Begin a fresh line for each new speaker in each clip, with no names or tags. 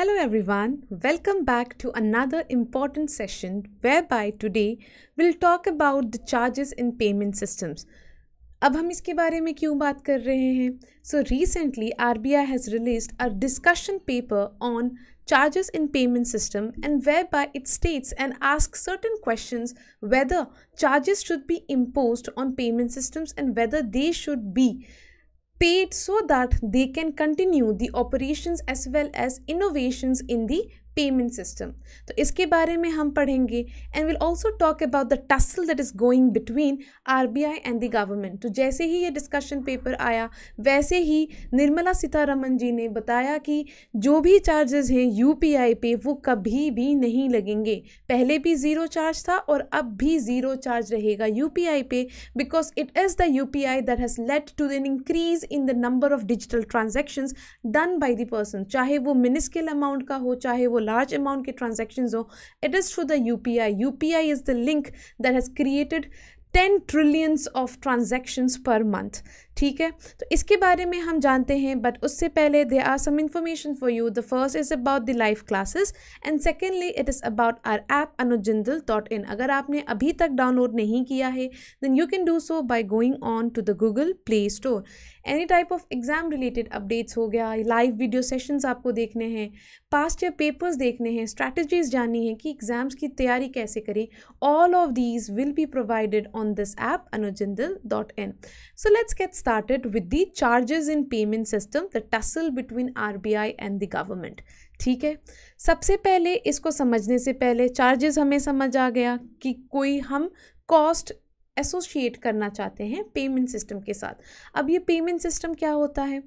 Hello everyone, welcome back to another important session whereby today we'll talk about the charges in payment systems. अब हम इसके बारे में क्यों बात कर रहे हैं so recently R B I has release a discussion paper on charges in payment system and whereby it states and asks certain questions whether charges should be imposed on payment systems and whether they should be paid so that they can continue the operations as well as innovations in the payment system तो इसके बारे में हम पढ़ेंगे and will also talk about the tussle that is going between R B I and the government तो जैसे ही ये discussion paper आया, वैसे ही निर्मला सीतारमन जी ने बताया कि जो भी चार्जेस हैं यू पी आई पे, वो कभी भी नहीं लगेंगे। पहले भी ज़ीरो चार्ज था और अब भी ज़ीरो चार्ज रहेगा यू पी आई पे because it is the U P I that has led to an increase in the number of digital transactions done by the person चाहे वो मिनिस्किल अमाउंट का हो, चाहे वो large amount के transactions हो it is through the UPI UPI is the link that has created 10 trillions of transactions per month ठीक है? तो इसके बारे में हम जानते हैं बट उससे पहले there are some information for you the first is about the live classes and secondly it is about our app Anujjindal dot in अगर आपने अभी तक डाउनलोड नहीं किया है then you can do so by going on to the Google Play Store any type of exam related updates हो गया live video sessions आपको देखने हैं पास्ट ईयर पेपर्स देखने हैं स्ट्रैटेजीज जाननी है कि एग्ज़ाम्स की तैयारी कैसे करें all of these will be provided on this app Anujjindal dot in so let's get started with the charges in payment system, the tussle between RBI and the government. ठीक है? सबसे पहले इसको समझने से पहले चार्जेस हमें समझ आ गया कि कोई हम कॉस्ट एसोशिएट करना चाहते हैं पेमेंट सिस्टम के साथ। अब ये पेमेंट सिस्टम क्या होता है?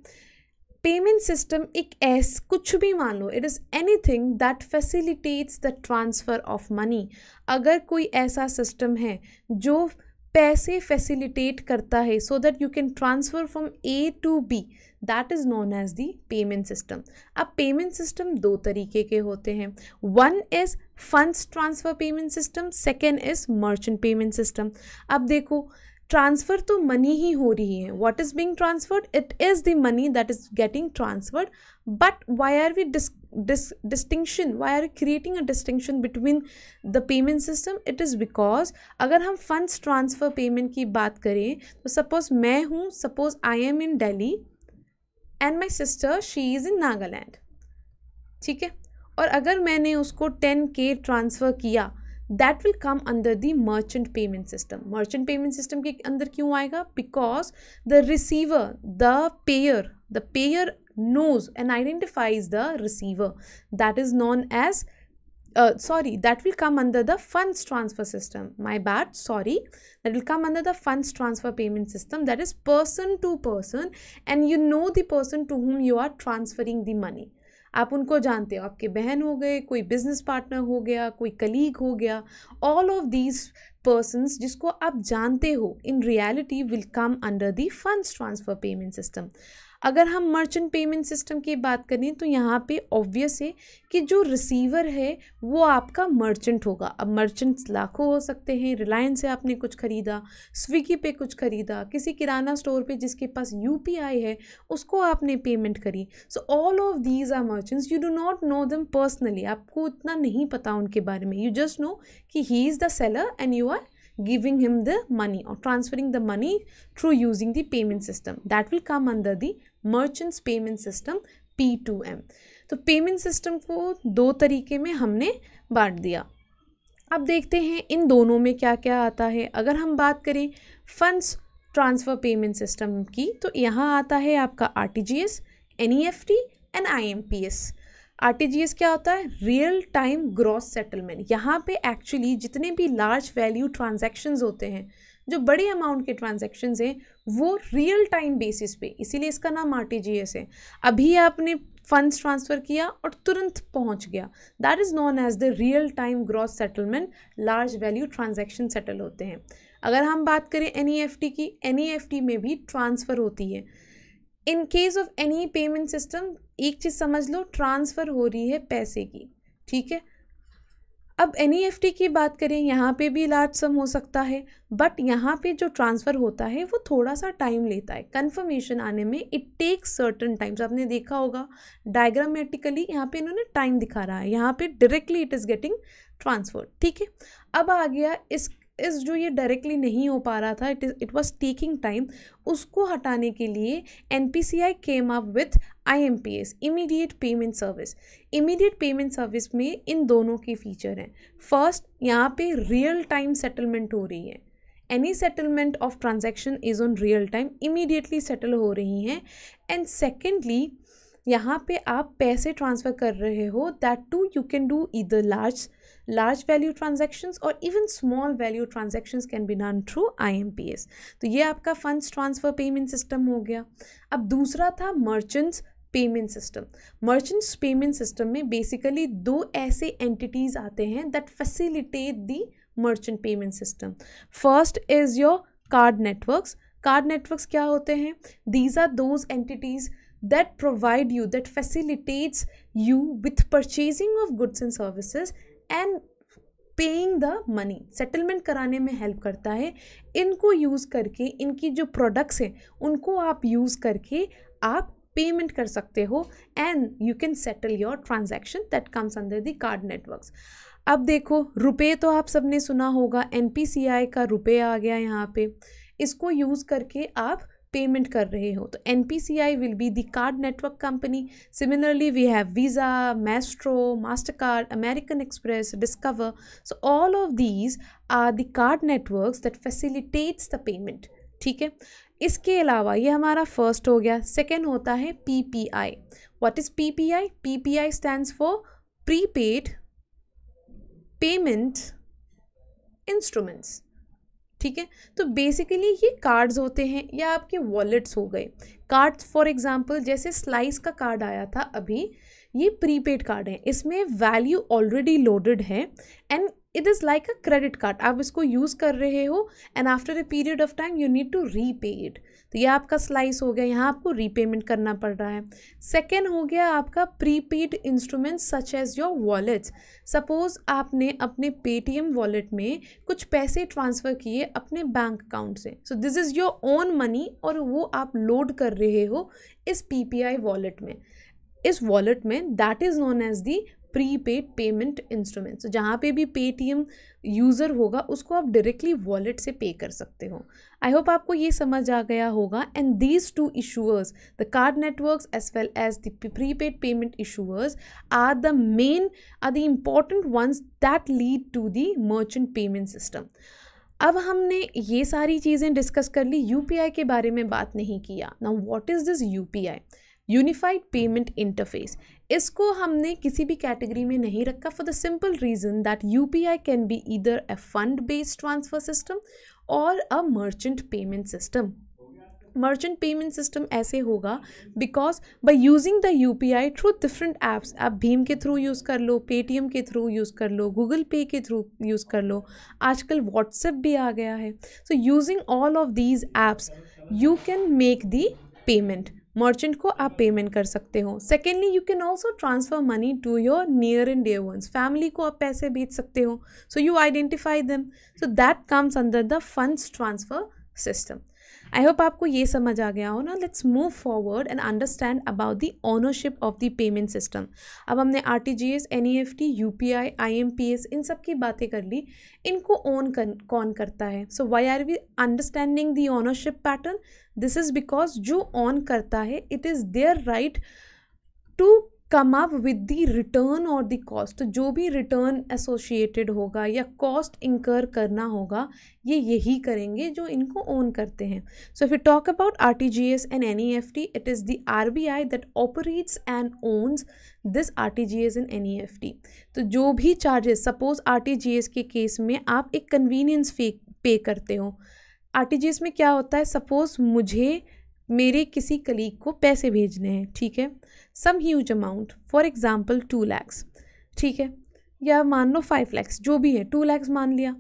पेमेंट सिस्टम एक ऐस, कुछ भी मान लो it is anything that facilitates the transfer of money अगर कोई ऐसा सिस्टम है जो पैसे फैसिलिटेट करता है so that you can transfer from A to B that is known as the payment system अब पेमेंट सिस्टम दो तरीके के होते हैं. One is funds transfer payment system second is merchant payment system अब देखो ट्रांसफ़र तो मनी ही हो रही है। What is being transferred it is the money that is getting transferred but why are we distinction why are creating a distinction between the payment system it is because अगर हम funds transfer payment की बात करें तो suppose मैं हूँ suppose I am in Delhi and my sister she is in Nagaland ठीक है? और अगर मैंने उसको टेन के ट्रांसफ़र किया that will come under the merchant payment system merchant payment system के अंदर क्यों आएगा because the receiver the payer the payer knows and identifies the receiver that is known as uh, sorry that will come under the funds transfer system my bad sorry that will come under the funds transfer payment system that is person to person and you know the person to whom you are transferring the money आप उनको जानते हो, आपके बहन हो गए कोई business partner हो गया, कोई कलीग हो गया ऑल ऑफ़ दीज पर्सनस जिसको आप जानते हो in reality will come under the funds transfer payment system अगर हम मर्चेंट पेमेंट सिस्टम की बात करें तो यहाँ पे ऑब्वियस है कि जो रिसीवर है, वो आपका मर्चेंट होगा। अब मर्चेंट्स लाखों हो सकते हैं रिलायंस से आपने कुछ ख़रीदा स्विगी पे कुछ ख़रीदा, किसी किराना स्टोर पे जिसके पास यूपीआई है, उसको आपने पेमेंट करी। So all of these are merchants you do not know them personally आपको इतना नहीं पता उनके बारे में। यू जस्ट नो कि he is the seller and you are giving him the money or transferring the money through using the payment system. That will come under the merchants payment system P to M तो payment system को दो तरीके में हमने बांट दिया। अब देखते हैं इन दोनों में क्या क्या आता है। अगर हम बात करें फंड्स ट्रांसफ़र पेमेंट सिस्टम की तो यहाँ आता है आपका R T G S N E F T and I M P S R T G S क्या होता है? रियल टाइम ग्रॉस सेटलमेंट यहाँ पे एक्चुअली जितने भी लार्ज वैल्यू ट्रांजेक्शन्स होते हैं जो बड़े अमाउंट के ट्रांजेक्शन हैं, वो रियल टाइम बेसिस पे, इसीलिए इसका नाम आर है। अभी आपने फंड्स ट्रांसफ़र किया और तुरंत पहुँच गया। That is known as the real time gross settlement large value transaction settle होते हैं। अगर हम बात करें एन की एन में भी ट्रांसफ़र होती है। In case of any payment system एक चीज़ समझ लो ट्रांसफ़र हो रही है पैसे की। ठीक है? अब एन e की बात करें, यहाँ पे भी लार्ज सम हो सकता है बट यहाँ पे जो ट्रांसफ़र होता है, वो थोड़ा सा टाइम लेता है। कंफर्मेशन आने में इट टेक्स सर्टन टाइम्स आपने देखा होगा डायग्रामेटिकली यहाँ पे इन्होंने टाइम दिखा रहा है, यहाँ पे directly it is getting transfer ठीक है? अब आ गया इस इस जो ये डायरेक्टली नहीं हो पा रहा था it is it was taking time उसको हटाने के लिए N P C I came up with I M P S immediate payment service immediate payment service में इन दोनों के फीचर हैं. फ़र्स्ट यहाँ पे रियल टाइम सेटलमेंट हो रही है. Any settlement of transaction is on real time immediately settle हो रही हैं. एंड सेकेंडली यहाँ पे आप पैसे ट्रांसफ़र कर रहे हो that to you can do either large large value transactions और even small value transactions can be done through I M P S तो ये आपका फंड्स ट्रांसफ़र पेमेंट सिस्टम हो गया। अब दूसरा था merchants payment system merchants payment system में बेसिकली दो ऐसे एंटिटीज़ आते हैं that facilitate the merchant payment system first is your card networks card networks क्या होते हैं? These are those entities that provide you that facilitates you with purchasing of goods and services and paying the money settlement कराने में help करता है। इनको use करके, इनकी जो प्रोडक्ट्स हैं, उनको आप यूज़ करके आप पेमेंट कर सकते हो and you can settle your transaction that comes under the card networks अब देखो, रुपए तो आप सबने सुना होगा NPCI का रुपए आ गया यहाँ पे। इसको यूज़ करके आप पेमेंट कर रहे हो तो N P C I will be the card network company similarly we have Visa Maestro MasterCard American Express Discover so all of these are the card network that facilitates the payment ठीक है? इसके अलावा ये हमारा first हो गया। Second होता है P P I what is P P I P P I stand for prepaid payment instruments ठीक है? तो बेसिकली ये कार्ड्स होते हैं या आपके वॉलेट्स हो गए। कार्ड्स फॉर एग्जांपल जैसे स्लाइस का कार्ड आया था अभी, ये प्रीपेड कार्ड है। इसमें वैल्यू ऑलरेडी लोडेड है and it is like a credit card आप इसको यूज़ कर रहे हो and after a period of time you need to repay it तो ये आपका स्लाइस हो गया, यहाँ आपको रीपेमेंट करना पड़ रहा है। सेकेंड हो गया आपका prepaid instrument such as your wallets suppose आपने अपने पेटीएम वॉलेट में कुछ पैसे ट्रांसफ़र किए अपने बैंक अकाउंट से। So this is your own money और वो आप लोड कर रहे हो इस पीपीआई वॉलेट में। इस वॉलेट में that is known as the prepaid payment instrument. तो जहाँ पे भी पेटीएम यूज़र होगा, उसको आप डायरेक्टली वॉलेट से पे कर सकते हो। आई होप आपको ये समझ आ गया होगा। And these two issuers the card networks as well as the prepaid payment issuers are the main are the important ones that lead to the merchant payment system अब हमने ये सारी चीज़ें डिस्कस कर ली। यू के बारे में बात नहीं किया। ना what is this U unified payment interface. इसको हमने किसी भी कैटेगरी में नहीं रखा for the simple reason that U P I can be either a fund based transfer system और a merchant payment system merchant payment system ऐसे होगा because by using the U P I through different apps आप भीम के थ्रू use कर लो Paytm के थ्रू यूज़ कर लो गूगल पे के थ्रू यूज़ कर लो, आजकल व्हाट्सएप भी आ गया है। So using all of these apps you can make the payment merchant को आप पेमेंट कर सकते हो। Secondly you can also transfer money to your near and dear ones family को आप पैसे भेज सकते हो। So you identify them so that comes under the funds transfer system I hope आपको ये समझ आ गया हो ना let's move forward and understand about the ownership of the payment system अब हमने R T G S N E F T U P I I M P S इन सब की बातें कर ली, इनको ओन कौन करता है? So why are we understanding the ownership pattern this is because जो ऑन करता है it is their right to come up with the return और दी कॉस्ट जो भी रिटर्न एसोसिएटेड होगा या कॉस्ट इंकर करना होगा, ये यही करेंगे जो इनको ओन करते हैं। So if you talk about R T G S and N E F T it is the R B I that operates and owns this R T G S and N E F T तो जो भी charges suppose R T G S के case में आप एक convenience fee पे करते हो। आर टी जी एस में क्या होता है? सपोज़ मुझे, मेरे किसी कलीग को पैसे भेजने हैं, ठीक है? Some huge amount for example two lakhs ठीक है? या मान लो फाइव लैक्स जो भी है टू लैक्स मान लिया।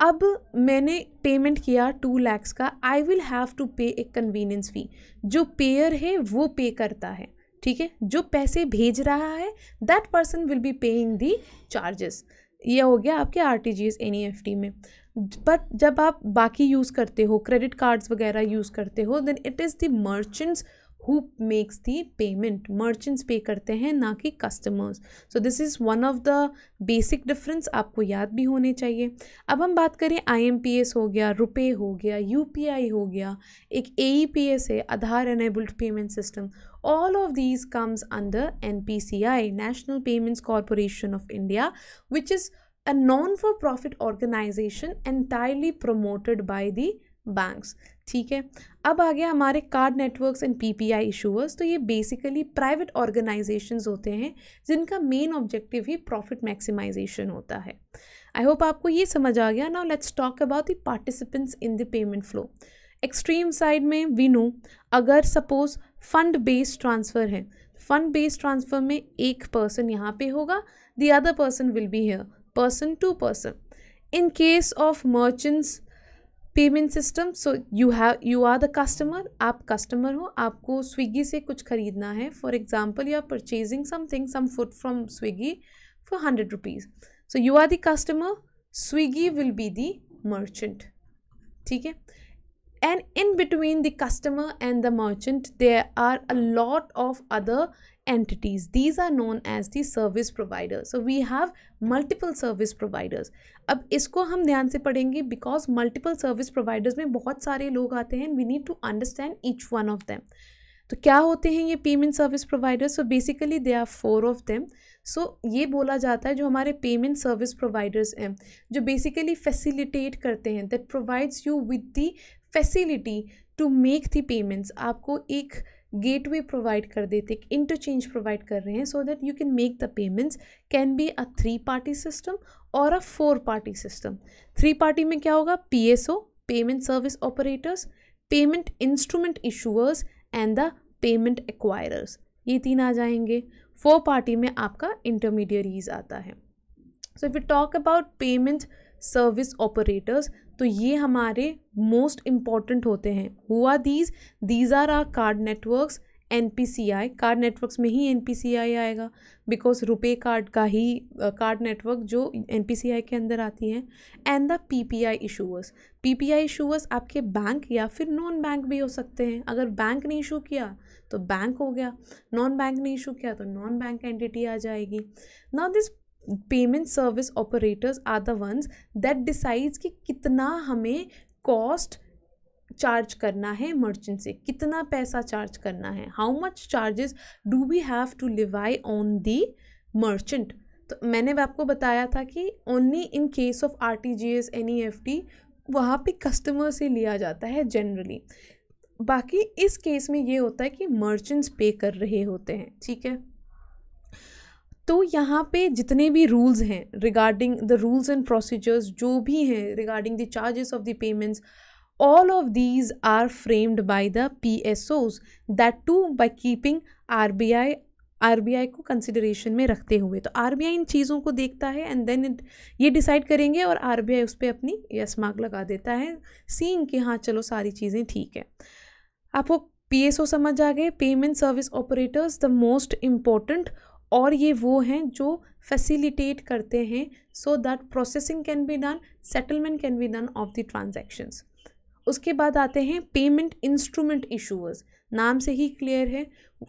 अब मैंने पेमेंट किया टू लैक्स का आई विल हैव टू पे एक कन्वीनियंस फ़ी जो पेयर है, वो पे करता है। ठीक है? जो पैसे भेज रहा है that person will be paying the charges ये हो गया आपके R T G S N E F T में। बट जब आप बाकी यूज़ करते हो क्रेडिट कार्ड्स वगैरह यूज़ करते हो then it is the merchants who makes the payment merchants pay करते हैं, ना कि customers so this is one of the basic difference आपको याद भी होने चाहिए। अब हम बात करें आई एम पी एस हो गया, रुपे हो गया यू पी आई हो गया, एक ए पी एस है, Aadhaar enabled payment system all of these comes under N P C I National Payments Corporation of India which is a non for profit organisation entirely promoted by the banks, ठीक है? अब आ गया हमारे card networks and PPI issuers तो ये basically private organisations होते हैं, जिनका मेन ऑब्जेक्टिव ही प्रॉफिट मैक्सिमाइजेशन होता है। आई होप आपको ये समझ आ गया। Now let's talk about the participants in the payment flow extreme side में वी नो अगर सपोज़ फंड बेस्ड ट्रांसफ़र है फंड बेस्ड ट्रांसफ़र में एक पर्सन यहाँ पे होगा the other person will be here person to person in case of merchants payment system so you have you are the customer आप customer हो, आपको Swiggy से कुछ ख़रीदना है। For example you are purchasing something some food from Swiggy for hundred rupees so you are the customer Swiggy will be the merchant ठीक है? And in between the customer and the merchant, there are a lot of other entities. These are known as the service providers. So, we have multiple service providers. अब इसको हम ध्यान से पढ़ेंगे because multiple service providers में बहुत सारे लोग आते हैं we need to understand each one of them तो क्या होते हैं ये payment service providers so basically they are four of them so ये बोला जाता है जो हमारे पेमेंट सर्विस प्रोवाइडर्स हैं, जो बेसिकली फैसिलिटेट करते हैं that provides you with the facility to make the payments आपको एक गेटवे प्रोवाइड कर देते, एक इंटरचेंज प्रोवाइड कर रहे हैं so that you can make the payments can be a three party system और a four party system three party में क्या होगा? P S O payment service operators payment instrument issuers and the payment acquirers ये तीन आ जाएँगे। Four party में आपका intermediaries आता है। So if you talk about payment service operators तो ये हमारे मोस्ट इंपॉर्टेंट होते हैं। हुआ these these are are card networks N P C I card networks में ही एन पी सी आई आएगा बिकॉज़ रुपे कार्ड का ही कार्ड uh, नेटवर्क जो एन पी सी आई के अंदर आती हैं and the P P I issuers P P I issuers आपके बैंक या फिर नॉन बैंक भी हो सकते हैं। अगर बैंक ने इशू किया तो बैंक हो गया। नॉन बैंक ने इशू किया तो नॉन बैंक एंटिटी आ जाएगी। Now this payment service operators are the ones that decides कि कितना हमें कॉस्ट चार्ज करना है मर्चेंट से, कितना पैसा चार्ज करना है how much charges do we have to levy on the merchant तो मैंने भी आपको बताया था कि only in case of R T G S N E F T वहाँ पे कस्टमर से लिया जाता है जनरली बाकी इस केस में ये होता है कि मर्चेंट्स पे कर रहे होते हैं, ठीक है? तो यहाँ पे जितने भी रूल्स हैं regarding the rules and procedures जो भी हैं regarding the charges of the payments all of these are framed by the PSOs that too by keeping RBI R B I R B I को consideration में रखते हुए। तो R B आई इन चीज़ों को देखता है एंड देन ये डिसाइड करेंगे और आर बी आई उस पर अपनी यस मार्क लगा देता है सीइंग कि हाँ चलो सारी चीज़ें ठीक है। आपको पी एस ओ समझ आ गए payment service operators the most important और ये वो हैं जो फैसिलिटेट करते हैं so that processing can be done settlement can be done of the transactions उसके बाद आते हैं पेमेंट इंस्ट्रूमेंट इशूअर्स नाम से ही क्लियर है।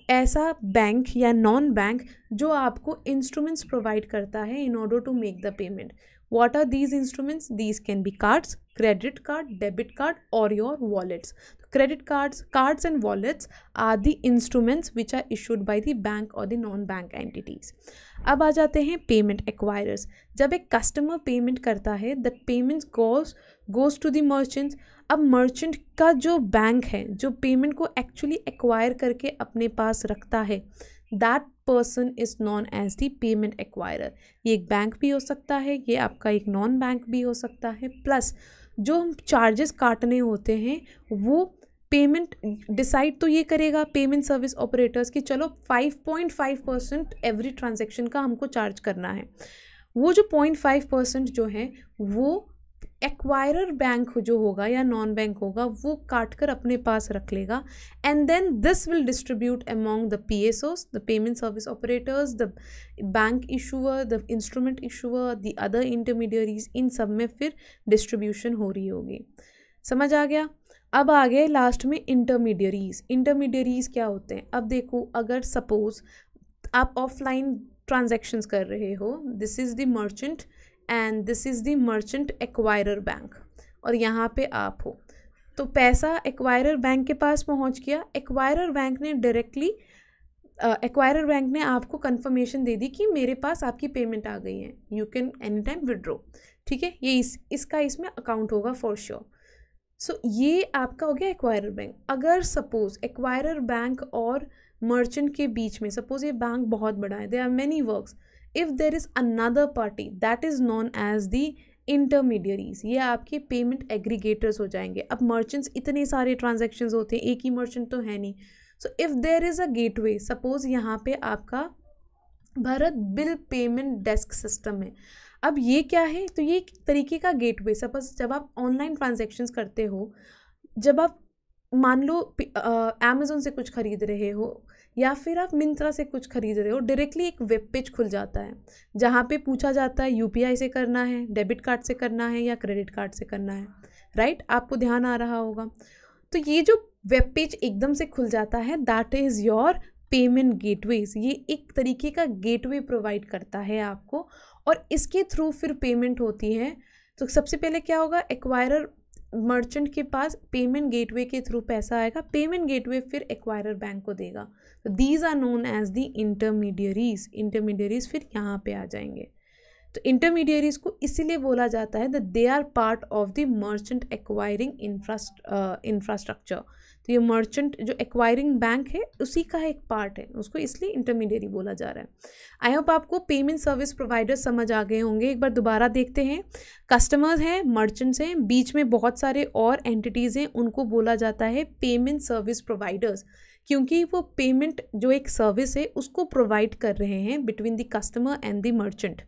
ऐसा बैंक या नॉन बैंक जो आपको इंस्ट्रूमेंट्स प्रोवाइड करता है in order to make the payment what are these instruments these can be cards credit card debit card और your wallets credit cards cards and wallets are the instruments which are issued by the bank or the non bank entities. अब आ जाते हैं payment acquirers जब एक customer payment करता है the payment goes goes to the merchant अब merchant का जो बैंक है, जो पेमेंट को एक्चुअली एक्वायर करके अपने पास रखता है that person is known as the payment acquirer ये एक बैंक भी हो सकता है, ये आपका एक नॉन बैंक भी हो सकता है. प्लस जो हम चार्जेस काटने होते हैं, वो पेमेंट डिसाइड तो ये करेगा पेमेंट सर्विस ऑपरेटर्स कि चलो 5.5 परसेंट एवरी ट्रांजेक्शन का हमको चार्ज करना है। वो जो 0.5 परसेंट जो है, वो एक्वायरर बैंक जो होगा या नॉन बैंक होगा, वो काट कर अपने पास रख लेगा। And then this will distribute among the P S Os the payment service operators the bank issuer the instrument issuer the other intermediaries इन सब में फिर डिस्ट्रीब्यूशन हो रही होगी। समझ आ गया? अब आ गए लास्ट में इंटरमीडियरीज इंटरमीडियरीज क्या होते हैं? अब देखो, अगर सपोज़ आप ऑफलाइन ट्रांजेक्शन्स कर रहे हो this is the merchant and this is the merchant acquirer bank और यहाँ पे आप हो. तो पैसा एक्वायरर बैंक के पास पहुँच गया. एक्वायरर बैंक ने डायरेक्टली एक्वायरर बैंक ने आपको कंफर्मेशन दे दी कि मेरे पास आपकी पेमेंट आ गई है. You can any time withdraw ठीक है? ये इस, इसका इसमें अकाउंट होगा फॉर श्योर सो ये आपका हो गया एक्वायरर बैंक अगर सपोज़ एक्वायरर बैंक और मर्चेंट के बीच में सपोज़ ये बैंक बहुत बड़ा है they are many works if there is another party that is known as the intermediaries ये आपके पेमेंट एग्रीगेटर्स हो जाएँगे. अब मर्चेंट्स इतने सारे ट्रांजेक्शन होते हैं, एक ही मर्चेंट तो है नहीं. So if there is a gateway suppose यहाँ पे आपका Bharat bill payment desk system है. अब ये क्या है? तो ये एक तरीके का गेट वे सपोज़ जब आप ऑनलाइन ट्रांजेक्शन्स करते हो, जब आप मान लो अमेज़ोन से कुछ ख़रीद रहे हो, या फिर आप मिंत्रा से कुछ खरीद रहे हो डायरेक्टली एक वेब पेज खुल जाता है, जहाँ पे पूछा जाता है यूपीआई से करना है डेबिट कार्ड से करना है, या क्रेडिट कार्ड से करना है राइट आपको ध्यान आ रहा होगा। तो ये जो वेब पेज एकदम से खुल जाता है that is your payment gateways ये एक तरीके का गेटवे प्रोवाइड करता है आपको। और इसके थ्रू फिर पेमेंट होती है। तो सबसे पहले क्या होगा? एक्वायरर मर्चेंट के पास पेमेंट गेटवे के थ्रू पैसा आएगा। पेमेंट गेटवे फिर एक्वायरर बैंक को देगा। तो these are known as the intermediaries intermediaries फिर यहाँ पे आ जाएँगे। तो इंटरमीडियरीज को इसीलिए बोला जाता है that they are part of the merchant acquiring infrastructure तो ये मर्चेंट जो एक्वायरिंग बैंक है, उसी का एक पार्ट है। उसको इसलिए इंटरमीडियरी बोला जा रहा है। आई होप आपको पेमेंट सर्विस प्रोवाइडर समझ आ गए होंगे। एक बार दोबारा देखते हैं। कस्टमर्स हैं मर्चेंट्स हैं, बीच में बहुत सारे और एंटिटीज़ हैं, उनको बोला जाता है पेमेंट सर्विस प्रोवाइडर्स क्योंकि वो पेमेंट जो एक सर्विस है, उसको प्रोवाइड कर रहे हैं between the customer and the merchant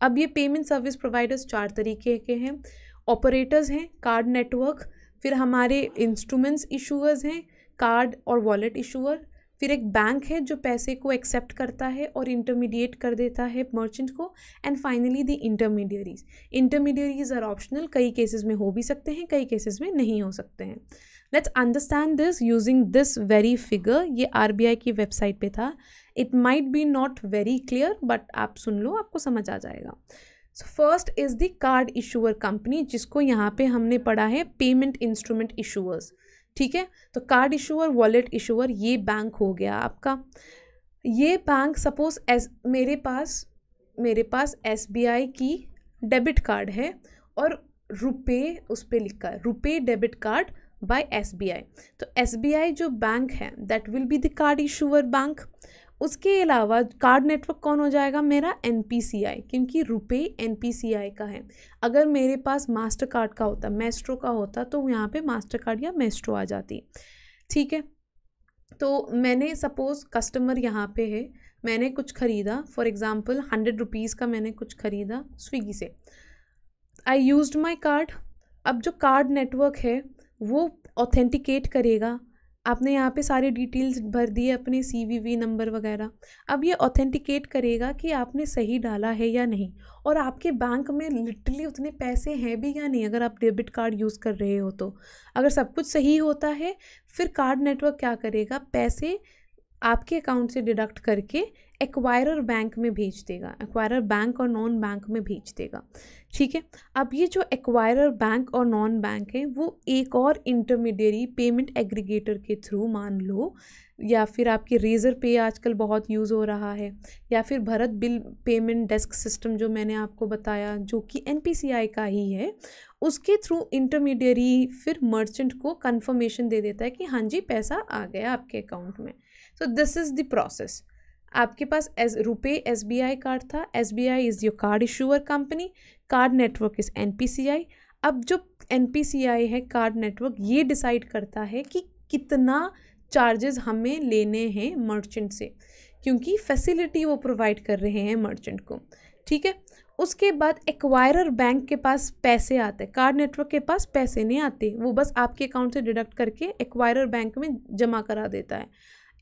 अब ये पेमेंट सर्विस प्रोवाइडर्स चार तरीके के हैं। ऑपरेटर्स हैं कार्ड नेटवर्क फिर हमारे इंस्ट्रूमेंट्स इशूअर्स हैं कार्ड और वॉलेट इशूअर फिर एक बैंक है जो पैसे को एक्सेप्ट करता है और इंटरमीडिएट कर देता है मर्चेंट को and finally the intermediaries intermediaries are optional कई केसेस में हो भी सकते हैं, कई केसेस में नहीं हो सकते हैं. Let's understand this using this very figure ये आरबीआई की वेबसाइट पे था. It might be not very clear but आप सुन लो, आपको समझ आ जाएगा. First is the card issuer company जिसको यहाँ पे हमने पढ़ा है पेमेंट इंस्ट्रूमेंट इशूअर्स ठीक है? तो कार्ड इशूअर वॉलेट इशूअर ये बैंक हो गया आपका। ये बैंक सपोज़ एस मेरे पास मेरे पास एसबीआई की डेबिट कार्ड है और रुपए उस पर लिखा है। RuPay debit card by SBI तो एस जो बैंक है that will be the card issuer bank उसके अलावा कार्ड नेटवर्क कौन हो जाएगा? मेरा एनपीसीआई क्योंकि रुपए एन का है। अगर मेरे पास मास्टर कार्ड का होता मेस्ट्रो का होता तो यहाँ पे मास्टर कार्ड या मेस्ट्रो आ जाती। ठीक है? तो मैंने सपोज़ कस्टमर यहाँ पे है, मैंने कुछ ख़रीदा। फॉर एग्ज़ाम्पल हंड्रेड रुपीज़ का मैंने कुछ ख़रीदा स्विगी से। आई यूज़ माई कार्ड अब जो कार्ड नेटवर्क है, वो ऑथेंटिकेट करेगा। आपने यहाँ पे सारे डिटेल्स भर दिए अपने सी वी वी नंबर वगैरह। अब ये ऑथेंटिकेट करेगा कि आपने सही डाला है या नहीं और आपके बैंक में लिटरली उतने पैसे हैं भी या नहीं अगर आप डेबिट कार्ड यूज़ कर रहे हो तो। अगर सब कुछ सही होता है, फिर कार्ड नेटवर्क क्या करेगा? पैसे आपके अकाउंट से डिडक्ट करके एक्वायरर बैंक में भेज देगा एक्वायरर बैंक और नॉन बैंक में भेज देगा। ठीक है? अब ये जो एक्वायरर बैंक और नॉन बैंक है, वो एक और इंटरमीडियरी पेमेंट एग्रीगेटर के थ्रू मान लो, या फिर आपके रेज़र पे आजकल बहुत यूज़ हो रहा है, या फिर Bharat bill payment desk system जो मैंने आपको बताया, जो कि एनपीसीआई का ही है, उसके थ्रू इंटरमीडियरी फिर मर्चेंट को कंफर्मेशन दे देता है कि हाँ जी, पैसा आ गया आपके अकाउंट में। So this is the process आपके पास S RuPay S B I card था। S B I is your card issuer company card network is N P C I अब जो एन पी सी आई है कार्ड नेटवर्क ये decide करता है कि कितना चार्जेस हमें लेने हैं मर्चेंट से, क्योंकि फैसिलिटी वो प्रोवाइड कर रहे हैं मर्चेंट को। ठीक है? उसके बाद एक्वायरर बैंक के पास पैसे आते हैं कार्ड नेटवर्क के पास पैसे नहीं आते, वो बस आपके अकाउंट से डिडक्ट करके एक्वायरर बैंक में जमा करा देता है।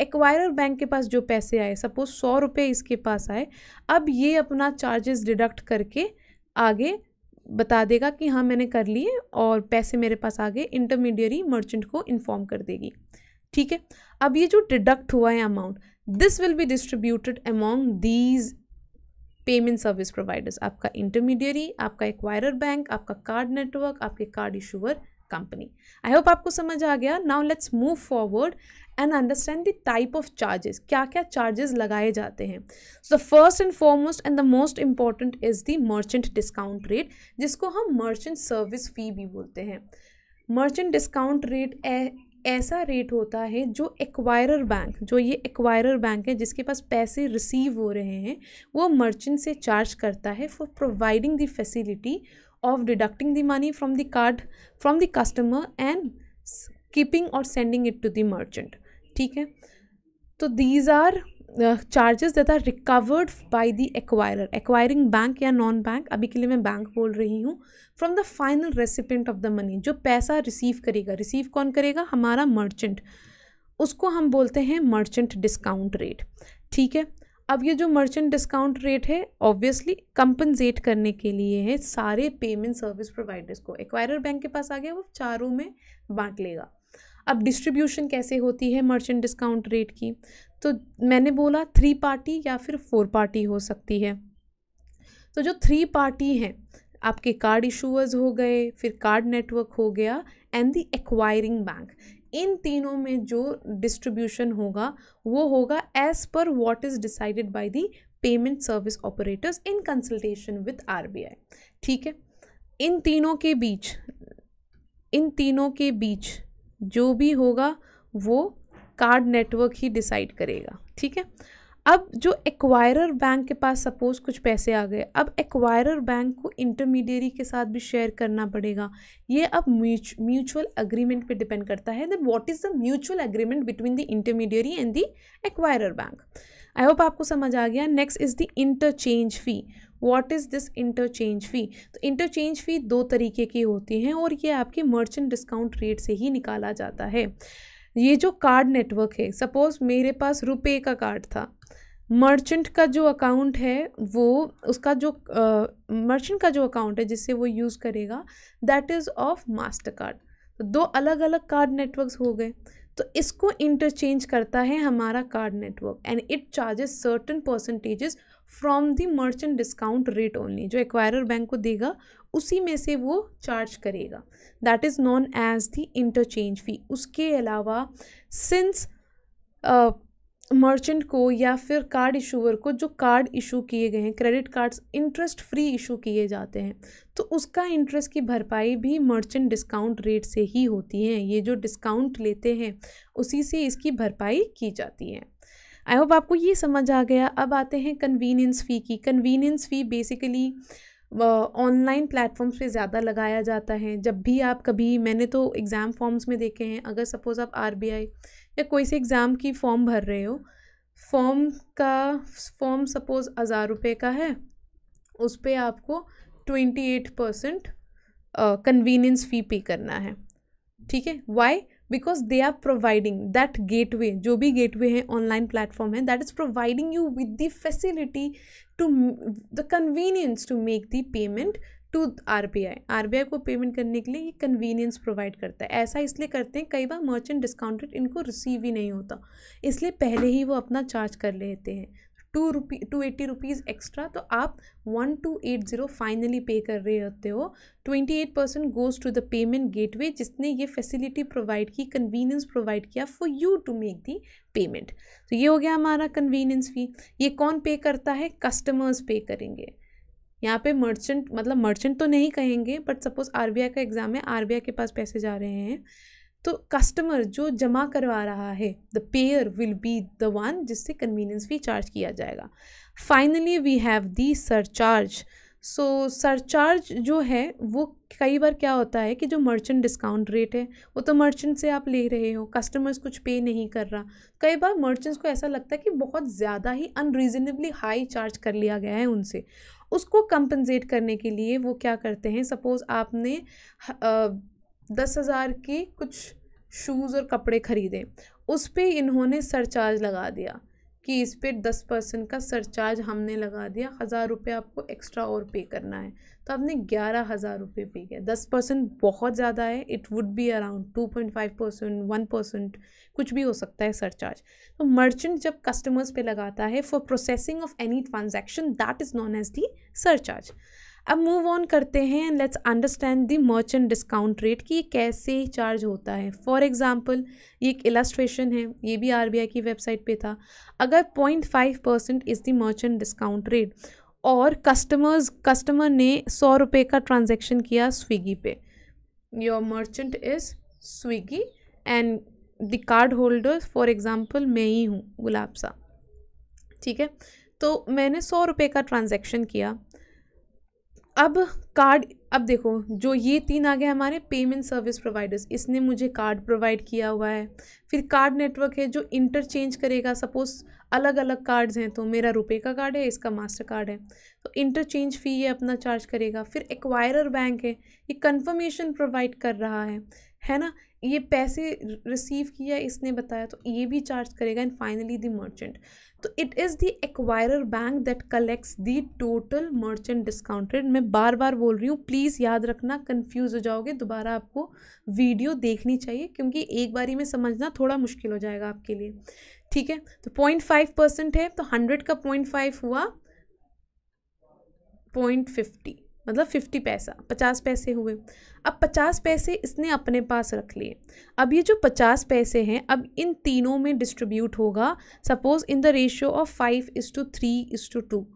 एक्वायरर बैंक के पास जो पैसे आए सपोज़ सौ रुपये इसके पास आए, अब ये अपना चार्जेस डिडक्ट करके आगे बता देगा कि हाँ मैंने कर लिए और पैसे मेरे पास आ गए इंटरमीडियरी मर्चेंट को इन्फॉर्म कर देगी। ठीक है? अब ये जो डिडक्ट हुआ है amount this will be distributed among these payment service providers आपका इंटरमीडियरी आपका एक्वायरर बैंक आपका कार्ड नेटवर्क आपके card issuer company I hope आपको समझ आ गया। Now let's move forward and understand the type of charges क्या क्या चार्जेस लगाए जाते हैं so first and foremost and the most important is the merchant discount rate जिसको हम मर्चेंट सर्विस फ़ी भी बोलते हैं मर्चेंट डिस्काउंट रेट ऐसा रेट होता है जो एक्वायरर बैंक जो ये एक्वायरर बैंक है जिसके पास पैसे रिसीव हो रहे हैं वो मर्चेंट से चार्ज करता है for providing the facility of deducting the money from the card from the customer and keeping और sending it to the merchant. ठीक है? तो these are charges charges are recovered recovered by the acquiring bank या non bank अभी के लिए मैं bank बोल रही हूँ from the final recipient of the money जो पैसा रिसीव करेगा। रिसीव कौन करेगा? हमारा मर्चेंट उसको हम बोलते हैं मर्चेंट डिस्काउंट रेट ठीक है? अब ये जो मर्चेंट डिस्काउंट रेट है ऑब्वियसली कंपनजेट करने के लिए है सारे पेमेंट सर्विस प्रोवाइडर्स को। एक्वायरर बैंक के पास आ गया, वो चारों में बांट लेगा। अब डिस्ट्रीब्यूशन कैसे होती है मर्चेंट डिस्काउंट रेट की? तो मैंने बोला थ्री पार्टी या फिर फोर पार्टी हो सकती है। तो जो थ्री पार्टी हैं, आपके कार्ड इशूअर्स हो गए, फिर कार्ड नेटवर्क हो गया एंड दी एक्वायरिंग बैंक इन तीनों में जो डिस्ट्रीब्यूशन होगा, वो होगा एज पर what is decided by the payment service operators in consultation with RBI ठीक है? इन तीनों के बीच, इन तीनों के बीच जो भी होगा, वो कार्ड नेटवर्क ही डिसाइड करेगा, ठीक है? अब जो एक्वायरर बैंक के पास सपोज़ कुछ पैसे आ गए, अब एक्वायरर बैंक को इंटरमीडियरी के साथ भी शेयर करना पड़ेगा। ये अब म्यूचुअल अग्रीमेंट पे डिपेंड करता है। That what is the mutual agreement between the intermediary and the acquirer bank I hope आपको समझ आ गया। Next is the interchange fee what is this interchange fee तो इंटरचेंज फ़ी दो तरीके की होती हैं और ये आपके मर्चेंट डिस्काउंट रेट से ही निकाला जाता है। ये जो कार्ड नेटवर्क है सपोज़ मेरे पास रुपए का कार्ड था। मर्चेंट का जो अकाउंट है वो उसका जो मर्चेंट uh, का जो अकाउंट है जिससे वो यूज़ करेगा that is of Mastercard तो दो अलग अलग कार्ड नेटवर्क्स हो गए। तो इसको इंटरचेंज करता है हमारा card network and it charges certain percentages from the merchant discount rate only जो एक्वायरर बैंक को देगा, उसी में से वो चार्ज करेगा. That is known as the interchange fee उसके अलावा सिंस मर्चेंट को या फिर कार्ड इशूवर को जो कार्ड इशू किए गए हैं credit cards interest free issue किए जाते हैं तो उसका इंटरेस्ट की भरपाई भी मर्चेंट डिस्काउंट रेट से ही होती है. ये जो डिस्काउंट लेते हैं, उसी से इसकी भरपाई की जाती है. आई होप आपको ये समझ आ गया। अब आते हैं कन्वीनियंस फ़ी की। Convenience fee basically online platforms पे ज़्यादा लगाया जाता है। जब भी आप कभी, मैंने तो एग्ज़ाम फॉर्म्स में देखे हैं। अगर सपोज़ आप आरबीआई या कोई से एग्ज़ाम की फॉर्म भर रहे हो फॉर्म का फॉर्म सपोज़ हज़ार रुपये का है, उस पर आपको twenty eight percent convenience fee pay करना है। ठीक है? Why because they are providing that gateway जो भी गेट वे है ऑनलाइन प्लेटफॉर्म है that is providing you with the facility to the convenience to make the payment to R B I R B I को payment करने के लिए ये convenience provide करता है। ऐसा इसलिए करते हैं, कई बार मर्चेंट डिस्काउंटेड इनको रिसीव ही नहीं होता। इसलिए पहले ही वो अपना चार्ज कर लेते हैं। Two rupee, two eighty rupees extra तो आप one two eight zero finally pay कर रहे होते हो। Twenty eight percent goes to the payment gateway जिसने ये फैसिलिटी प्रोवाइड की कन्वीनियंस प्रोवाइड किया for you to make the payment तो ये हो गया हमारा कन्वीनियंस फ़ी ये कौन पे करता है? कस्टमर्स पे करेंगे। यहाँ पे मर्चेंट मतलब मर्चेंट तो नहीं कहेंगे बट सपोज़ आर का एग्ज़ाम है आर के पास पैसे जा रहे हैं। तो कस्टमर जो जमा करवा रहा है the payer will be the one जिससे कन्वीनियंस फ़ी चार्ज किया जाएगा। Finally we have the surcharge so surcharge जो है, वो कई बार क्या होता है कि जो मर्चेंट डिस्काउंट रेट है, वो तो मर्चेंट से आप ले रहे हो कस्टमर्स कुछ पे नहीं कर रहा। कई बार मर्चेंट्स को ऐसा लगता है कि बहुत ज़्यादा ही अनरीजनेबली हाई चार्ज कर लिया गया है उनसे। उसको कंपनसेट करने के लिए वो क्या करते हैं सपोज़ आपने दस हज़ार के कुछ शूज़ और कपड़े ख़रीदे। उस पर इन्होंने सरचार्ज लगा दिया कि इस पर दस परसेंट का सरचार्ज हमने लगा दिया। हज़ार रुपये आपको एक्स्ट्रा और पे करना है। तो आपने ग्यारह हज़ार रुपये पे किया। दस परसेंट बहुत ज़्यादा है। It would be around two point five percent one percent कुछ भी हो सकता है सरचार्ज तो मर्चेंट जब कस्टमर्स पे लगाता है for processing of any transaction that is known as the surcharge अब मूव ऑन करते हैं and let's understand the merchant discount rate कि ये कैसे चार्ज होता है। फॉर एग्जांपल ये एक इलास्ट्रेशन है, ये भी आरबीआई की वेबसाइट पे था। अगर point five percent is the merchant discount rate और कस्टमर्स कस्टमर ने सौ रुपये का ट्रांजेक्शन किया स्विगी पे। Your merchant is Swiggy and the card holder for example मैं ही हूँ, गुलाब सा। ठीक है? तो मैंने सौ रुपये का ट्रांजेक्शन किया। अब कार्ड अब देखो, जो ये तीन आ गए हमारे पेमेंट सर्विस प्रोवाइडर्स इसने मुझे कार्ड प्रोवाइड किया हुआ है। फिर कार्ड नेटवर्क है जो इंटरचेंज करेगा। सपोज़ अलग अलग कार्ड्स हैं तो मेरा रुपए का कार्ड है, इसका मास्टर कार्ड है। तो इंटरचेंज फ़ी ये अपना चार्ज करेगा। फिर एक्वायरर बैंक है, ये कन्फर्मेशन प्रोवाइड कर रहा है। है ना? ये पैसे रिसीव किया, इसने बताया तो ये भी चार्ज करेगा एंड फाइनली द मर्चेंट तो it is the acquirer bank that collects the total merchant discounted मैं बार बार बोल रही हूँ प्लीज़ याद रखना कंफ्यूज हो जाओगे, दोबारा आपको वीडियो देखनी चाहिए, क्योंकि एक बारी में समझना थोड़ा मुश्किल हो जाएगा आपके लिए। ठीक है? तो पॉइंट फाइव परसेंट है तो हंड्रेड का पॉइंट फाइव हुआ पॉइंट फिफ्टी मतलब फिफ्टी पैसा, पचास पैसे हुए। अब पचास पैसे इसने अपने पास रख लिए। अब ये जो पचास पैसे हैं, अब इन तीनों में डिस्ट्रीब्यूट होगा। Suppose in the ratio of five is to three is to two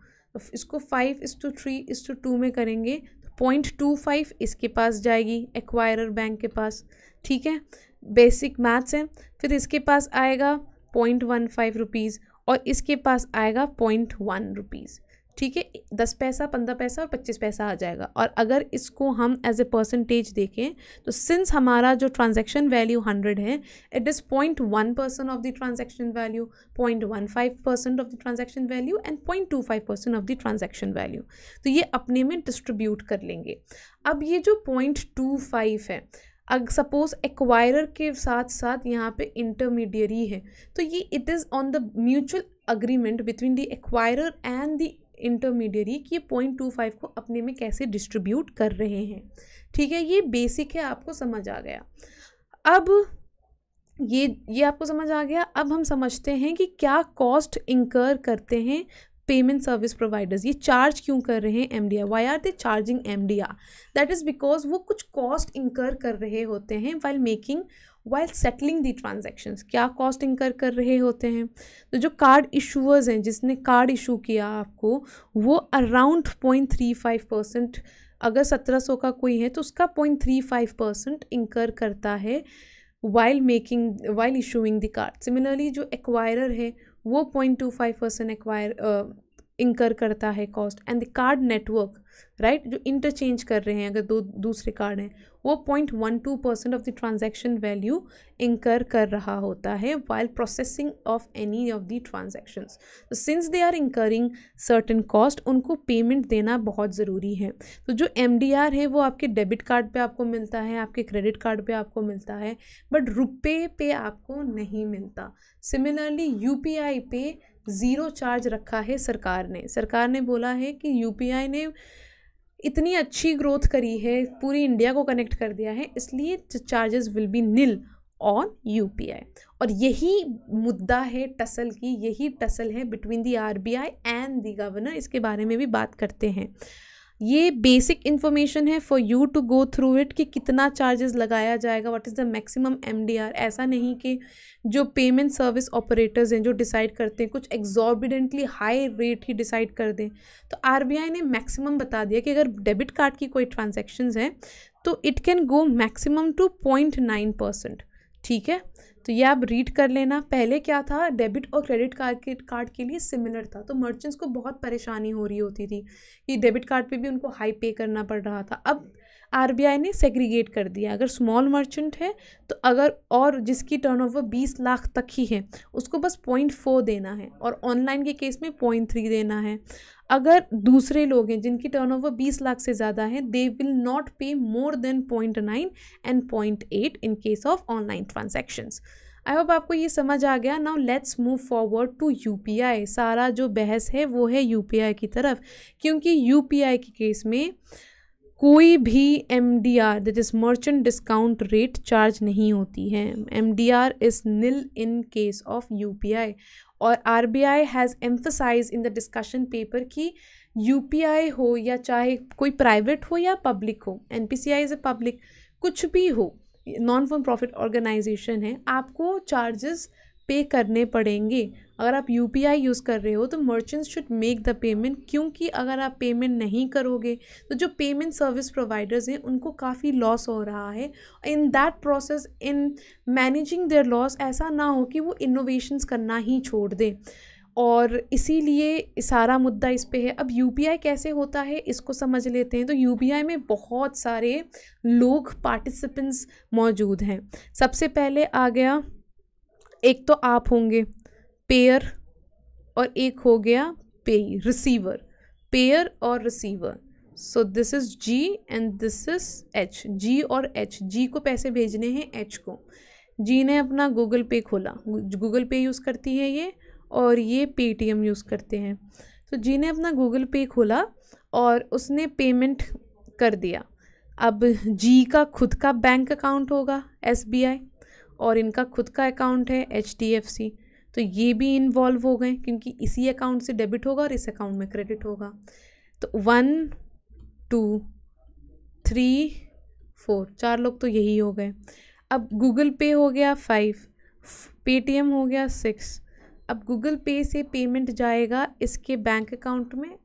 इसको five is to three is to two में करेंगे पॉइंट टू फाइव इसके पास जाएगी एक्वायरर बैंक के पास। ठीक है? बेसिक मैथ्स है। फिर इसके पास आएगा पॉइंट वन फाइव रुपीज़ और इसके पास आएगा पॉइंट वन रुपीज़ ठीक है, दस पैसा, पंद्रह पैसा और पच्चीस पैसा आ जाएगा। और अगर इसको हम एज ए परसेंटेज देखें तो सिंस हमारा जो ट्रांजैक्शन वैल्यू हंड्रेड है it is point one percent of the transaction value point one five percent of the transaction value and point two five percent of the transaction value तो ये अपने में distribute कर लेंगे। अब ये जो पॉइंट टू फाइव है, अग सपोज़ एक्वायरर के साथ साथ यहाँ पे इंटरमीडियरी है तो ये it is on the mutual agreement between the acquirer and the intermediary कि ये पॉइंट टू फाइव को अपने में कैसे डिस्ट्रीब्यूट कर रहे हैं। ठीक है, ये बेसिक है, आपको समझ आ गया। अब ये ये आपको समझ आ गया। अब हम समझते हैं कि क्या कॉस्ट इंकर करते हैं पेमेंट सर्विस प्रोवाइडर्स ये चार्ज क्यों कर रहे हैं M D R why are they charging M D R that is because वो कुछ कॉस्ट इंकर कर रहे होते हैं while making while settling the transactions क्या कॉस्ट इंकर कर रहे होते हैं? तो जो कार्ड इशूअर्स हैं, जिसने कार्ड इशू किया आपको, वो around point three five percent अगर सत्रह सौ का कोई है तो उसका point three five percent incur करता है while making while issuing the card similarly जो एक्वायरर है, वो point two five percent acquire incur करता है cost and the card network right जो इंटरचेंज कर रहे हैं, अगर दो, दूसरे कार्ड हैं, वो point one two percent of the transaction value incur कर रहा होता है while processing of any of the transaction since they are incurring certain cost उनको पेमेंट देना बहुत ज़रूरी है. तो जो एम डी आर है, वो आपके डेबिट कार्ड पे आपको मिलता है, आपके क्रेडिट कार्ड पे आपको मिलता है बट रुपये पे आपको नहीं मिलता. सिमिलरली यू पी पे ज़ीरो चार्ज रखा है सरकार ने। सरकार ने बोला है कि यू पी आई ने इतनी अच्छी ग्रोथ करी है, पूरी इंडिया को कनेक्ट कर दिया है, इसलिए charges will be nil on UPI. और यही मुद्दा है टसल की, यही टसल है between the R B I and the governor इसके बारे में भी बात करते हैं। ये बेसिक इन्फॉर्मेशन है for you to go through it कि कितना चार्जेस लगाया जाएगा what is the maximum MDR ऐसा नहीं कि जो पेमेंट सर्विस ऑपरेटर्स हैं जो डिसाइड करते हैं, कुछ एग्जॉर्बिडेंटली हाई रेट ही डिसाइड कर दें। तो आरबीआई ने मैक्सिमम बता दिया कि अगर डेबिट कार्ड की कोई ट्रांजेक्शन्स हैं तो it can go maximum two point nine percent ठीक है? तो ये आप रीड कर लेना। पहले क्या था? डेबिट और क्रेडिट कार्ड के कार्ड के लिए सिमिलर था। तो मर्चेंट्स को बहुत परेशानी हो रही होती थी कि डेबिट कार्ड पे भी उनको हाई पे करना पड़ रहा था। अब आरबीआई ने सेग्रीगेट कर दिया। अगर स्मॉल मर्चेंट है तो अगर और जिसकी टर्नओवर बीस लाख तक ही है, उसको बस पॉइंट फोर देना है और ऑनलाइन के केस में पॉइंट थ्री देना है। अगर दूसरे लोग हैं, जिनकी टर्नओवर बीस लाख से ज़्यादा है they will not pay more than point nine and point eight in case of online transactions I hope आपको ये समझ आ गया। Now let's move forward to UPI सारा जो बहस है, वो है यूपीआई की तरफ़, क्योंकि यूपीआई के केस में कोई भी M D R that is merchant discount rate charge नहीं होती है। M D R is nil in case of U P I और R B I has emphasised in the discussion paper कि U P I हो या चाहे कोई private हो या पब्लिक हो N P C I is a public कुछ भी हो नॉन फॉर प्रॉफिट ऑर्गेनाइजेशन है, आपको चार्जेस पे करने पड़ेंगे। अगर आप यू पी आई यूज़ कर रहे हो तो merchants should make the payment क्योंकि अगर आप पेमेंट नहीं करोगे तो जो पेमेंट सर्विस प्रोवाइडर्स हैं, उनको काफ़ी लॉस हो रहा है। In that process in managing their loss ऐसा ना हो कि वो इनोवेशंस करना ही छोड़ दें। और इसीलिए सारा मुद्दा इस पे है। अब यूपीआई कैसे होता है, इसको समझ लेते हैं। तो यूपीआई में बहुत सारे लोग पार्टिसिपेंट्स मौजूद हैं। सबसे पहले आ गया एक तो आप होंगे पेयर और एक हो गया पे रिसीवर पेयर और receiver so this is G and this is H G और एच जी को पैसे भेजने हैं एच को. जी ने अपना गूगल पे खोला. गूगल पे यूज़ करती है ये और ये पेटीएम यूज़ करते हैं. तो जी ने अपना गूगल पे खोला और उसने पेमेंट कर दिया. अब जी का खुद का बैंक अकाउंट होगा एस बी आई और इनका खुद का अकाउंट है सी तो ये भी इन्वॉल्व हो गए, क्योंकि इसी अकाउंट से डेबिट होगा और इस अकाउंट में क्रेडिट होगा। तो वन टू थ्री फोर चार लोग तो यही हो गए। अब गूगल पे हो गया फाइव पेटीएम हो गया सिक्स अब गूगल पे से पेमेंट जाएगा इसके बैंक अकाउंट में,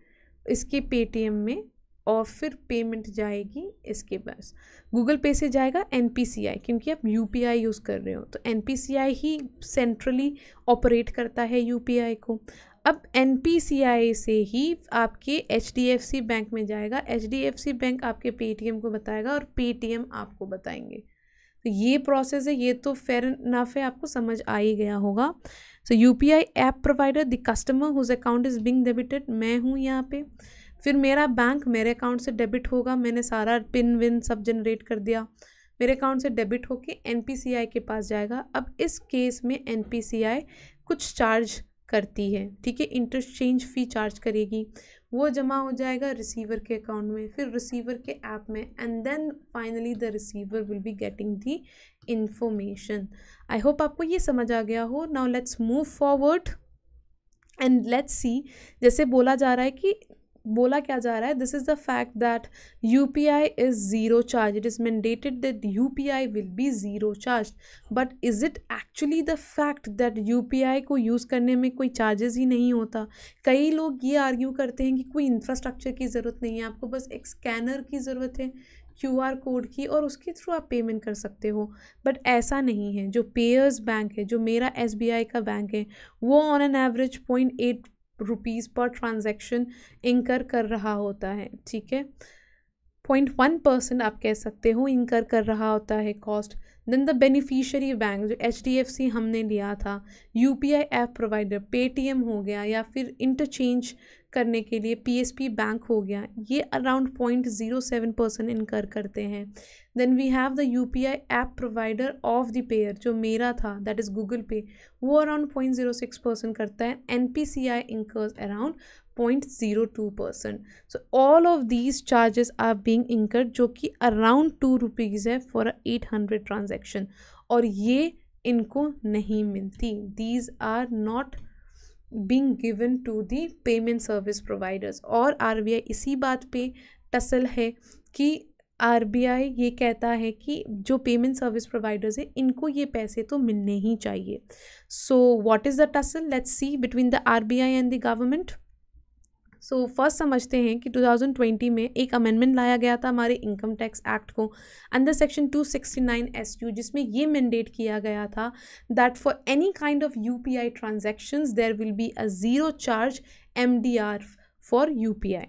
इसके पेटीएम में। और फिर पेमेंट जाएगी इसके पास। गूगल पे से जाएगा एनपीसीआई, क्योंकि आप यूपीआई यूज़ कर रहे हो। तो एनपीसीआई ही सेंट्रली ऑपरेट करता है यूपीआई को। अब एनपीसीआई से ही आपके एचडीएफसी बैंक में जाएगा। एचडीएफसी बैंक आपके पेटीएम को बताएगा और पेटीएम आपको बताएँगे। तो ये प्रोसेस है, ये तो फेयर नफ है, आपको समझ आ ही गया होगा। So U P I app provider the customer whose account is being debited मैं हूँ यहाँ पे। फिर मेरा बैंक मेरे अकाउंट से डेबिट होगा, मैंने सारा पिन विन सब जनरेट कर दिया। मेरे अकाउंट से डेबिट होके एनपीसीआई के पास जाएगा। अब इस केस में एनपीसीआई कुछ चार्ज करती है, ठीक है? इंटरचेंज फ़ी चार्ज करेगी। वो जमा हो जाएगा रिसीवर के अकाउंट में, फिर रिसीवर के ऐप में and then finally the receiver will be getting the information I hope आपको ये समझ आ गया हो। Now let's move forward and let's see जैसे बोला जा रहा है कि बोला क्या जा रहा है? This is the fact that U P I is zero charge it is mandated that U P I will be zero charge but is it actually the fact that U P I को use करने में कोई charges ही नहीं होता? कई लोग ये argue करते हैं कि कोई इंफ्रास्ट्रक्चर की ज़रूरत नहीं है। आपको बस एक स्कैनर की ज़रूरत है क्यू आर कोड की, और उसके थ्रू आप पेमेंट कर सकते हो। बट ऐसा नहीं है। जो पेयर्स बैंक है, जो मेरा एस बी आई का बैंक है, वो on an average point eight rupees per transaction incur कर रहा होता है, ठीक है? पॉइंट वन परसेंट आप कह सकते हो इंकर कर रहा होता है cost then the beneficiary bank जो एच डी एफ़ सी हमने लिया था U P I app provider Paytm हो गया या फिर इंटरचेंज करने के लिए पी एस पी बैंक हो गया, ये around point zero seven percent incur करते हैं। Then we have the U P I app provider of the payer जो मेरा था दैट इज़ गूगल पे वो around point zero six percent करता है। N P C I incurs around point zero two percent so all of these charges are being incurred जो कि around two rupees है for eight hundred transaction और ये इनको नहीं मिलती. These are not being given to the payment service providers और R B I इसी बात पे टसल है कि आर बी आई ये कहता है कि जो पेमेंट सर्विस प्रोवाइडर्स है, इनको ये पैसे तो मिलने ही चाहिए. So what is the tussle let's see between the R B I and the government so so, first समझते हैं कि 2020 में एक अमेंडमेंट लाया गया था हमारे इनकम टैक्स एक्ट को अंडर सेक्शन 269 एस यू जिसमें ये मैंडेट किया गया था that for any kind of U P I transactions there will be a zero charge M D R for U P I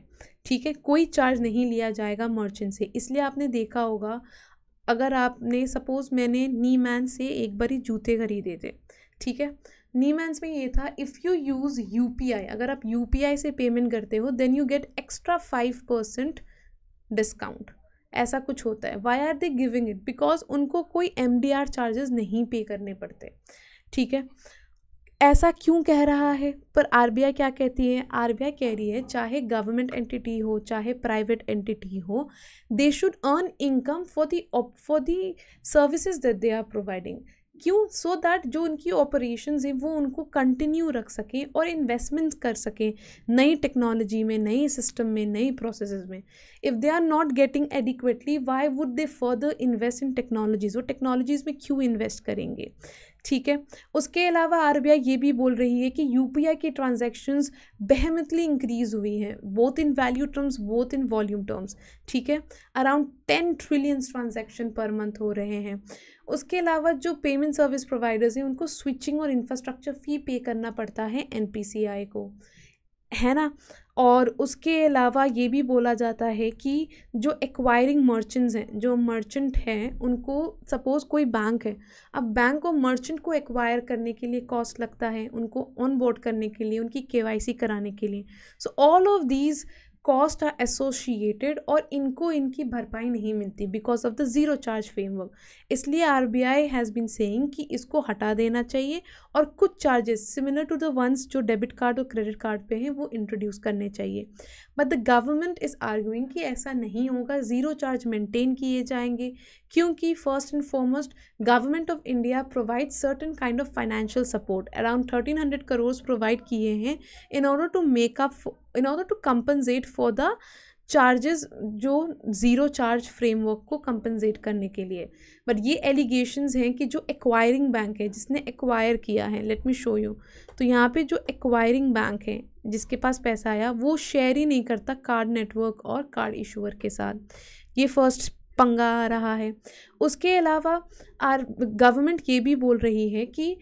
ठीक है? कोई चार्ज नहीं लिया जाएगा मर्चेंट से। इसलिए आपने देखा होगा अगर आपने सपोज़ मैंने नी मैन से एक बारी जूते खरीदे थे ठीक है? नी मैंस में ये था if you use U P I अगर आप यू पी आई से पेमेंट करते हो then you get extra five percent discount ऐसा कुछ होता है। Why are they giving it because उनको कोई एम डी आर चार्जेस नहीं पे करने पड़ते। ठीक है? ऐसा क्यों कह रहा है? पर आरबीआई क्या कहती है? आरबीआई कह रही है, चाहे गवर्नमेंट एंटिटी हो, चाहे प्राइवेट एंटिटी हो they should earn income for the for the services that they are providing क्यों? सो so दैट जो उनकी ऑपरेशन है, वो उनको कंटिन्यू रख सकें और इन्वेस्टमेंट कर सकें नई टेक्नोलॉजी में, नई सिस्टम में, नई प्रोसेस में। If they are not getting adequately why would they further invest in technologies वो टेक्नोलॉजीज़ में क्यों इन्वेस्ट करेंगे? ठीक है। उसके अलावा आर ये भी बोल रही है कि UPI की ट्रांजेक्शन्स बहमतली इंक्रीज़ हुई हैं both in value terms both in volume terms ठीक है। Around ten trillions transaction per month हो रहे हैं। उसके अलावा जो पेमेंट सर्विस प्रोवाइडर्स हैं, उनको स्विचिंग और इंफ्रास्ट्रक्चर फ़ी पे करना पड़ता है एनपीसीआई को। है ना? और उसके अलावा ये भी बोला जाता है कि जो एक्वायरिंग मर्चेंट्स हैं, जो मर्चेंट हैं, उनको सपोज़ कोई बैंक है। अब बैंक को मर्चेंट को एक्वायर करने के लिए कॉस्ट लगता है, उनको ऑन बोर्ड करने के लिए, उनकी के कराने के लिए। So all of these cost are associated और इनको इनकी भरपाई नहीं मिलती because of the zero charge framework इसलिए R B I has been saying कि इसको हटा देना चाहिए और कुछ charges similar to the ones जो डेबिट कार्ड और क्रेडिट कार्ड पे हैं, वो इंट्रोड्यूस करने चाहिए। But the government is arguing कि ऐसा नहीं होगा ज़ीरो चार्ज मेंटेन किए जाएँगे, क्योंकि first and foremost government of India provide certain kind of financial support around thirteen hundred crore provide किए हैं in order to make up in order to compensate for the charges जो zero charge framework को compensate करने के लिए। But ये allegations हैं कि जो एक्वायरिंग बैंक है, जिसने एक्वायर किया है लेट मी शो यू तो यहाँ पे जो एक्वायरिंग बैंक है, जिसके पास पैसा आया, वो शेयर ही नहीं करता कार्ड नेटवर्क और कार्ड इशूअर के साथ। ये फ़र्स्ट पंगा आ रहा है। उसके अलावा आर गवर्नमेंट ये भी बोल रही है कि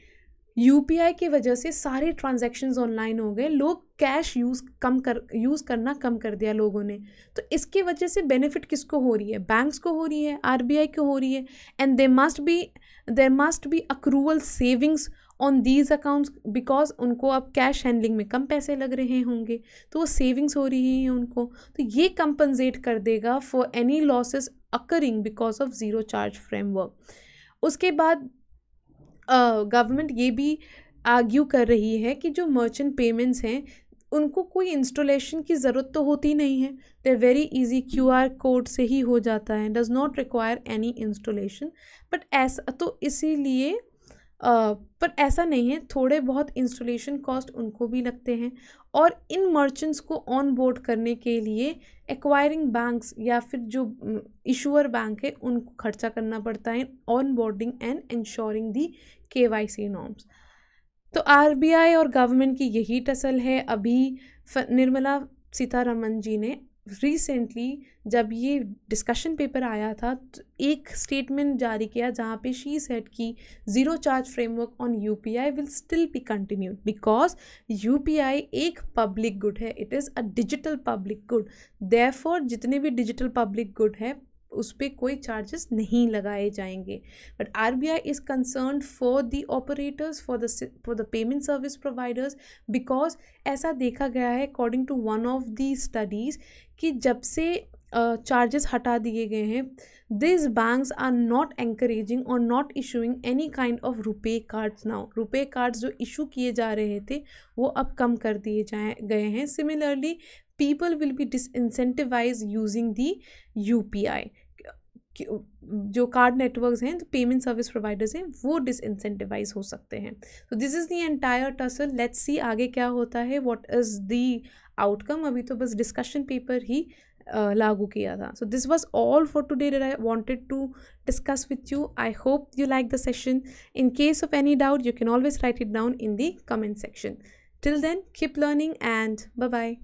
यू की वजह से सारे ट्रांजेक्शन्स ऑनलाइन हो गए। लोग कैश यूज़ कम कर यूज़ करना कम कर दिया लोगों ने। तो इसकी वजह से बेनिफिट किसको हो रही है? बैंक्स को हो रही है आरबीआई को हो रही है। And they must be there must be accrual savings on these accounts because उनको अब कैश हैंडलिंग में कम पैसे लग रहे होंगे। तो वो सेविंग्स हो रही हैं उनको। तो ये कंपनजेट कर देगा for any losses occurring because of zero charge framework उसके बाद गवर्नमेंट ये भी आर्ग्यू कर रही है कि जो मर्चेंट पेमेंट्स हैं, उनको कोई इंस्टॉलेशन की ज़रूरत तो होती नहीं है। They very easy Q R code से ही हो जाता है does not require any installation but ऐसा तो इसीलिए पर ऐसा नहीं है, थोड़े बहुत इंस्टॉलेशन कॉस्ट उनको भी लगते हैं और इन मर्चेंट्स को ऑन बोर्ड करने के लिए एक्वायरिंग बैंक्स या फिर जो इशूअर बैंक है, उनको खर्चा करना पड़ता है onboarding and ensuring the K Y C norms तो आर बी आई और गवर्नमेंट की यही टसल है। अभी निर्मला सीतारमन जी ने रिसेंटली जब ये डिस्कशन पेपर आया था तो एक स्टेटमेंट जारी किया जहाँ पे शी सेट की zero charge framework on U P I will still be continued because U P I एक पब्लिक गुड है it is a digital public good there जितने भी डिजिटल पब्लिक गुड है उस पर कोई चार्जेस नहीं लगाए जाएँगे। But R B I is concern for the operators for the for the payment service providers because ऐसा देखा गया है according to one of the studies कि जब से चार्जेस uh, हटा दिए गए हैं this banks are not encouraging और not issuing any kind of RuPay cards now RuPay cards जो इशू किए जा रहे थे वो अब कम कर दिए जाए गए हैं। Similarly people will be disincentivise using the U P I जो कार्ड नेटवर्क्स हैं, जो पेमेंट सर्विस प्रोवाइडर्स हैं, वो डिसइंसेंटिवाइज हो सकते हैं। तो this is the entire tussle let's see आगे क्या होता है व्हाट इज़ दी आउटकम अभी तो बस डिस्कशन पेपर ही लागू किया था। So this was all for today date I wanted to discuss with you I hope you like the session in case of any doubt you can always write it down in the comment section till then keep learning and bye bye